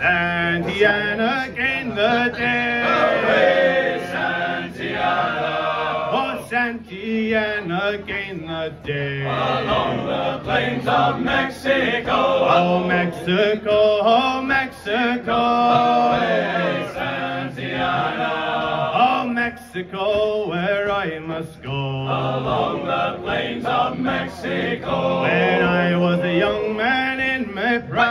Santiana gained the day. Away, Santiana. Oh, Santiana gained the day. Along the plains of Mexico. Oh, Mexico, oh, Mexico. Away, Santiana. Oh, Mexico, where I must go. Along the plains of Mexico. When I was a young man in my prime,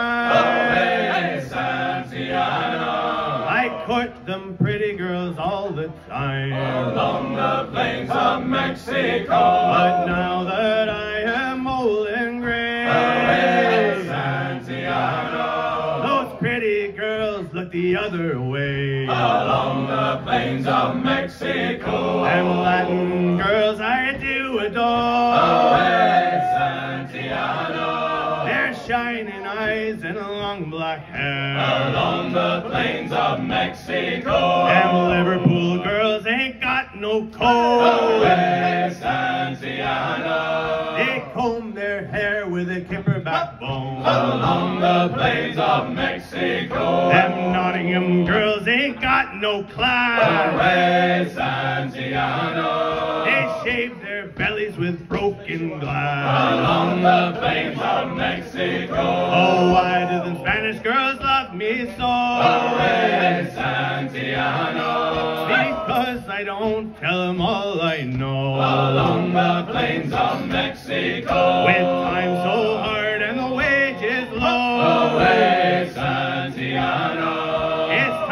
court them pretty girls all the time. Along the plains of Mexico. But now that I am old and Away, gray, Santiana. those pretty girls look the other way. Along the plains of Mexico. Them Latin girls I do adore. Eyes and long black hair. Along the plains of Mexico. Them Liverpool girls ain't got no coat. Away, Santiana. They comb their hair with a kipper backbone. Along the plains of Mexico. Them Nottingham girls ain't got no class. Away, Santiana. Shave their bellies with broken glass. Along the plains of Mexico. Oh, why do the Spanish girls love me so? Away, Santiana. Because I don't tell them all I know. Along the plains of Mexico. With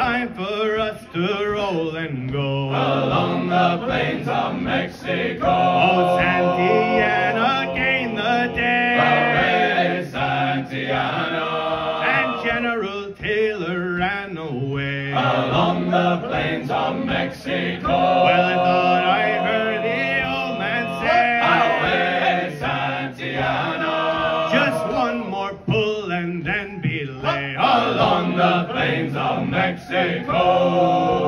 time for us to roll and go. Along the plains of Mexico. Oh, Santiana gained the day. Away, Santiana. And General Taylor ran away. Along the plains of Mexico. Well, I thought I heard the old man say, Away, say. Santiana. Just one more pull and then belay. Along the plains of Mexico.